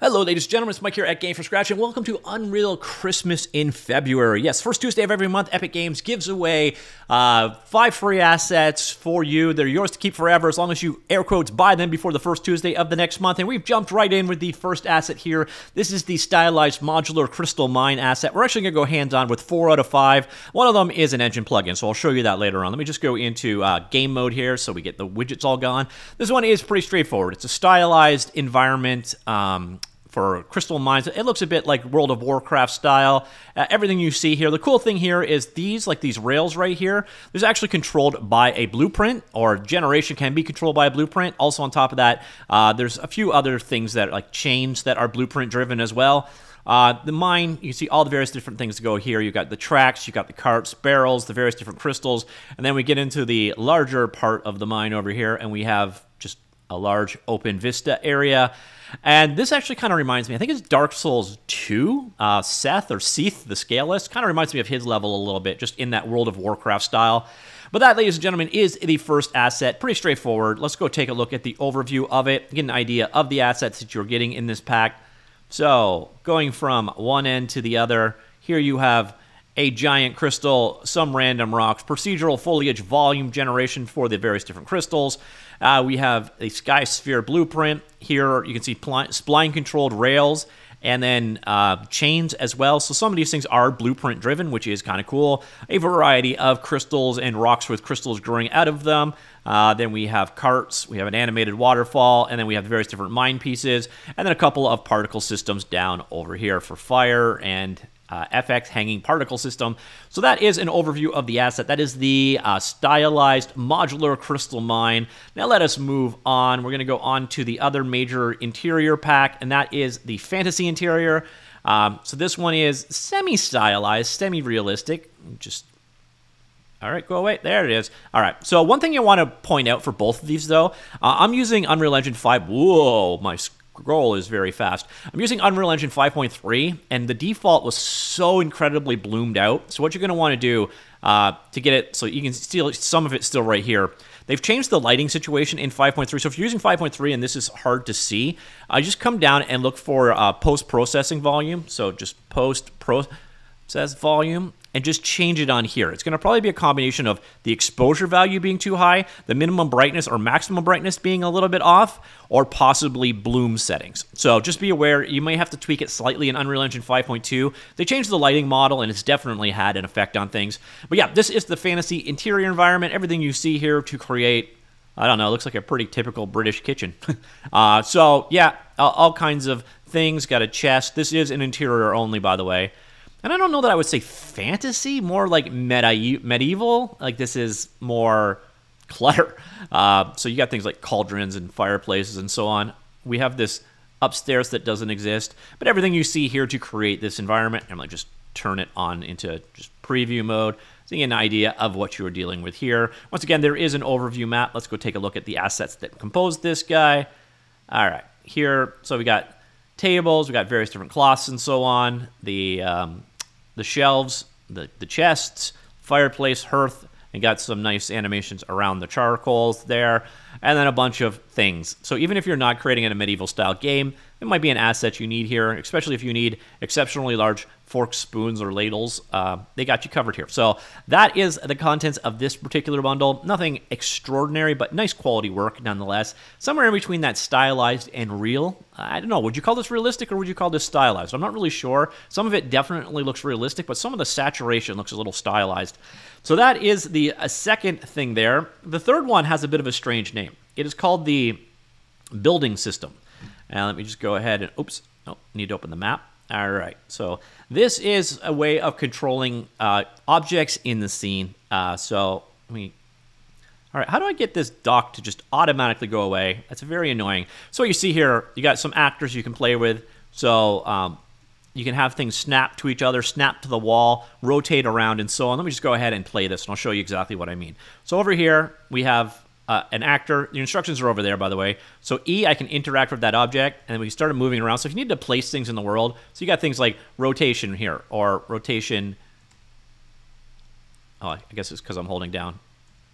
Hello, ladies and gentlemen. It's Mike here at Game from Scratch, and welcome to Unreal Christmas in February. Yes, first Tuesday of every month, Epic Games gives away uh, five free assets for you. They're yours to keep forever as long as you air quotes buy them before the first Tuesday of the next month. And we've jumped right in with the first asset here. This is the stylized modular crystal mine asset. We're actually going to go hands on with four out of five. One of them is an engine plugin, so I'll show you that later on. Let me just go into uh, game mode here so we get the widgets all gone. This one is pretty straightforward. It's a stylized environment. Um, for crystal mines. It looks a bit like World of Warcraft style. Uh, everything you see here. The cool thing here is these, like these rails right here, there's actually controlled by a blueprint, or generation can be controlled by a blueprint. Also on top of that, uh, there's a few other things that like chains that are blueprint driven as well. Uh, the mine, you see all the various different things go here. You've got the tracks, you've got the carts, barrels, the various different crystals, and then we get into the larger part of the mine over here, and we have a large open vista area. And this actually kind of reminds me, I think it's Dark Souls 2. Uh, Seth or Seath, the scaleless, kind of reminds me of his level a little bit, just in that World of Warcraft style. But that, ladies and gentlemen, is the first asset. Pretty straightforward. Let's go take a look at the overview of it, get an idea of the assets that you're getting in this pack. So, going from one end to the other, here you have a giant crystal, some random rocks, procedural foliage volume generation for the various different crystals. Uh, we have a Sky Sphere blueprint. Here you can see spline controlled rails and then uh, chains as well. So some of these things are blueprint driven, which is kind of cool. A variety of crystals and rocks with crystals growing out of them. Uh, then we have carts, we have an animated waterfall, and then we have various different mine pieces, and then a couple of particle systems down over here for fire and uh, FX hanging particle system. So that is an overview of the asset. That is the uh, stylized modular crystal mine. Now let us move on. We're going to go on to the other major interior pack, and that is the fantasy interior. Um, so this one is semi-stylized, semi-realistic. Just all right, go away. There it is. All right. So one thing you want to point out for both of these, though, uh, I'm using Unreal Engine 5. Whoa, my scroll is very fast. I'm using Unreal Engine 5.3, and the default was so incredibly bloomed out. So what you're going to want to do uh, to get it, so you can see some of it still right here. They've changed the lighting situation in 5.3. So if you're using 5.3 and this is hard to see, uh, just come down and look for uh, post-processing volume. So just post-process volume and just change it on here. It's going to probably be a combination of the exposure value being too high, the minimum brightness or maximum brightness being a little bit off, or possibly bloom settings. So just be aware, you may have to tweak it slightly in Unreal Engine 5.2. They changed the lighting model and it's definitely had an effect on things. But yeah, this is the fantasy interior environment. Everything you see here to create I don't know, looks like a pretty typical British kitchen. uh, so, yeah, all, all kinds of things. Got a chest. This is an interior only, by the way. And I don't know that I would say fantasy, more like medi- medieval. Like this is more clutter. Uh, so you got things like cauldrons and fireplaces and so on. We have this upstairs that doesn't exist, but everything you see here to create this environment, I'm like just turn it on into just preview mode, so you get an idea of what you are dealing with here. Once again, there is an overview map. Let's go take a look at the assets that compose this guy. All right, here, so we got tables, we got various different cloths and so on. The um, the shelves, the, the chests, fireplace, hearth, and got some nice animations around the charcoals there, and then a bunch of things. So even if you're not creating in a medieval style game, it might be an asset you need here, especially if you need exceptionally large forks, spoons, or ladles. Uh, they got you covered here. So that is the contents of this particular bundle. Nothing extraordinary, but nice quality work nonetheless. Somewhere in between that stylized and real. I don't know. Would you call this realistic or would you call this stylized? I'm not really sure. Some of it definitely looks realistic, but some of the saturation looks a little stylized. So that is the uh, second thing there. The third one has a bit of a strange name. It is called the building system. And let me just go ahead and, oops, oh, need to open the map. All right, so this is a way of controlling uh, objects in the scene. Uh, so let me, all right, how do I get this dock to just automatically go away? That's very annoying. So you see here, you got some actors you can play with. So um, you can have things snap to each other, snap to the wall, rotate around, and so on. Let me just go ahead and play this, and I'll show you exactly what I mean. So over here, we have uh, an actor. The instructions are over there, by the way. So E, I can interact with that object, and then we started moving around. So if you need to place things in the world, so you got things like rotation here, or rotation. Oh, I guess it's because I'm holding down.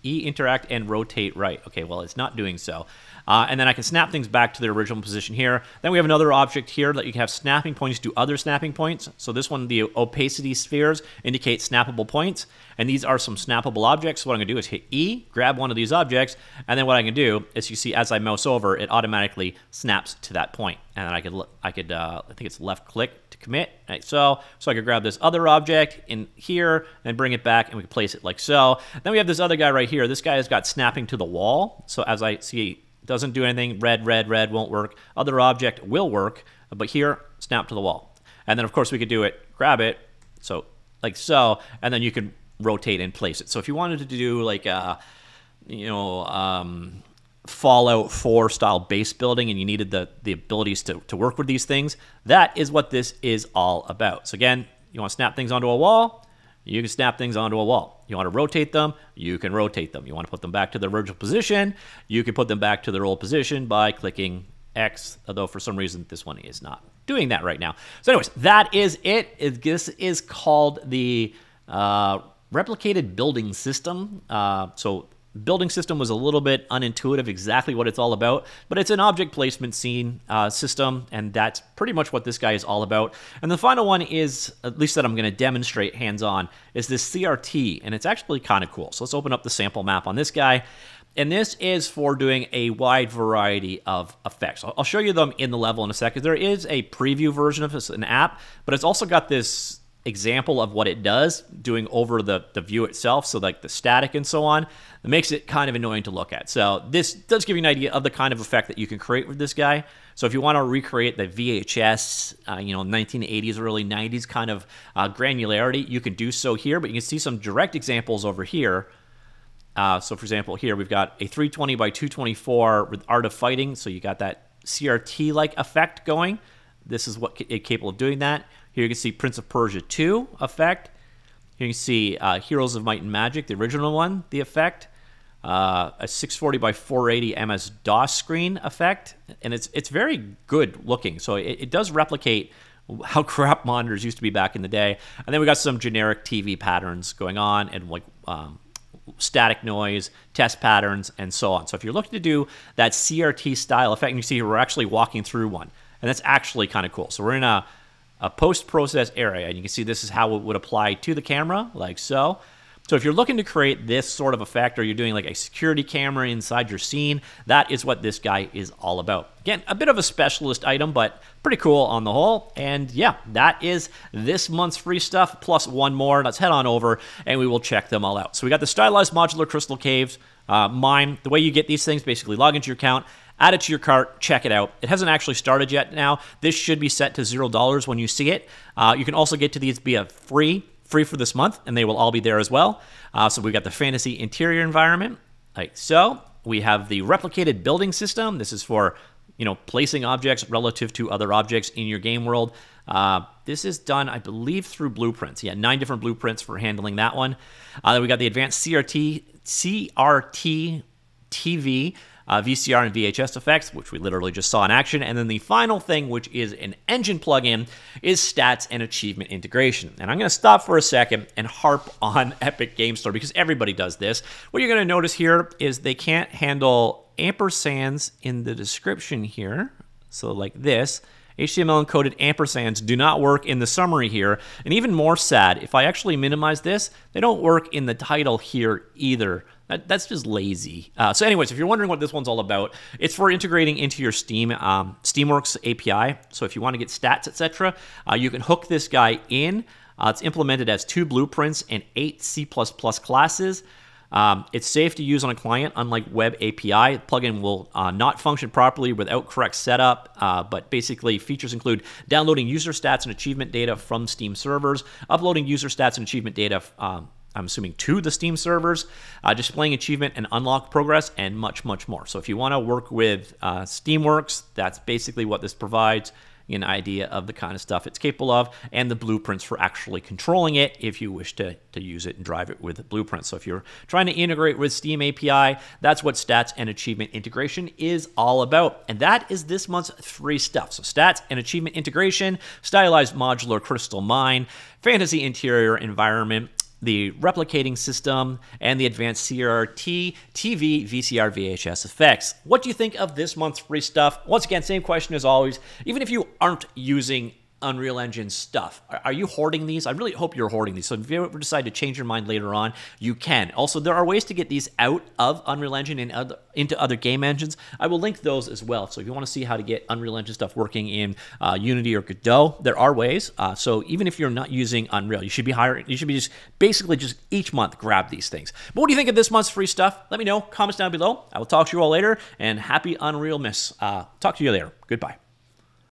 E interact and rotate right. Okay, well, it's not doing so. Uh, and then I can snap things back to their original position here. Then we have another object here that you can have snapping points to other snapping points. So this one, the opacity spheres, indicate snappable points. And these are some snappable objects. So what I'm going to do is hit E, grab one of these objects, and then what I can do is you see as I mouse over, it automatically snaps to that point. And then I could, I could, uh, I think it's left click to commit, like so. So I could grab this other object in here and bring it back, and we can place it like so. Then we have this other guy right here. This guy has got snapping to the wall. So as I see, doesn't do anything. Red, red, red won't work. Other object will work, but here, snap to the wall. And then of course we could do it, grab it, so like so, and then you can rotate and place it. So if you wanted to do like a, you know, um, Fallout 4 style base building and you needed the, the abilities to, to work with these things, that is what this is all about. So again, you want to snap things onto a wall, you can snap things onto a wall. You want to rotate them, you can rotate them. You want to put them back to their original position, you can put them back to their old position by clicking X, although for some reason this one is not doing that right now. So anyways, that is it. This is called the uh, replicated building system. Uh, so building system was a little bit unintuitive exactly what it's all about but it's an object placement scene uh, system and that's pretty much what this guy is all about and the final one is at least that i'm going to demonstrate hands-on is this crt and it's actually kind of cool so let's open up the sample map on this guy and this is for doing a wide variety of effects. I'll show you them in the level in a second. There is a preview version of this, an app, but it's also got this example of what it does doing over the, the view itself so like the static and so on that makes it kind of annoying to look at. So this does give you an idea of the kind of effect that you can create with this guy. So if you want to recreate the vhs uh, you know 1980s early 90s kind of uh, granularity you can do so here but you can see some direct examples over here. Uh, so for example here we've got a 320 by 224 with art of fighting so you got that crt like effect going. This is what it's capable of doing that here you can see Prince of Persia 2 effect. Here you can see uh, Heroes of Might and Magic, the original one, the effect. Uh, a 640 by 480 MS DOS screen effect, and it's it's very good looking. So it, it does replicate how crap monitors used to be back in the day. And then we got some generic TV patterns going on, and like um, static noise, test patterns, and so on. So if you're looking to do that CRT style effect, and you see we're actually walking through one, and that's actually kind of cool. So we're in a a post-process area. And you can see this is how it would apply to the camera, like so. So if you're looking to create this sort of effect or you're doing like a security camera inside your scene, that is what this guy is all about. Again, a bit of a specialist item, but pretty cool on the whole. And yeah, that is this month's free stuff plus one more. Let's head on over and we will check them all out. So we got the stylized modular crystal caves, uh, mine. The way you get these things, basically log into your account, add it to your cart, check it out. It hasn't actually started yet now. This should be set to $0 when you see it. Uh, you can also get to these via free, free for this month, and they will all be there as well. Uh, so we've got the fantasy interior environment, like so. We have the replicated building system. This is for you know placing objects relative to other objects in your game world. Uh, this is done, I believe, through blueprints. Yeah, nine different blueprints for handling that one. Uh, then we got the advanced CRT CRT TV uh, VCR and VHS effects, which we literally just saw in action. And then the final thing, which is an engine plugin, is stats and achievement integration. And I'm going to stop for a second and harp on Epic Game Store because everybody does this. What you're going to notice here is they can't handle ampersands in the description here. So like this. HTML encoded ampersands do not work in the summary here. And even more sad, if I actually minimize this, they don't work in the title here either. That, that's just lazy. Uh, so, anyways, if you're wondering what this one's all about, it's for integrating into your Steam um, SteamWorks API. So, if you want to get stats, etc., uh, you can hook this guy in. Uh, it's implemented as two blueprints and eight C++ classes. Um, it's safe to use on a client, unlike Web API. The plugin will uh, not function properly without correct setup, uh, but basically features include downloading user stats and achievement data from Steam servers, uploading user stats and achievement data um, I'm assuming to the Steam servers, uh, displaying achievement and unlock progress, and much, much more. So if you want to work with uh, Steamworks, that's basically what this provides an idea of the kind of stuff it's capable of and the blueprints for actually controlling it if you wish to, to use it and drive it with blueprints. So if you're trying to integrate with Steam API, that's what stats and achievement integration is all about. And that is this month's free stuff. So stats and achievement integration, stylized modular crystal mine, fantasy interior environment, the replicating system, and the advanced CRT, TV, VCR, VHS effects. What do you think of this month's free stuff? Once again, same question as always. Even if you aren't using Unreal Engine stuff. Are, you hoarding these? I really hope you're hoarding these. So if you ever decide to change your mind later on, you can. Also, there are ways to get these out of Unreal Engine and other, into other game engines. I will link those as well. So if you want to see how to get Unreal Engine stuff working in uh, Unity or Godot, there are ways. Uh, so even if you're not using Unreal, you should be hiring. You should be just basically just each month grab these things. But what do you think of this month's free stuff? Let me know. Comments down below. I will talk to you all later. And happy Unreal Miss. Uh, talk to you later. Goodbye.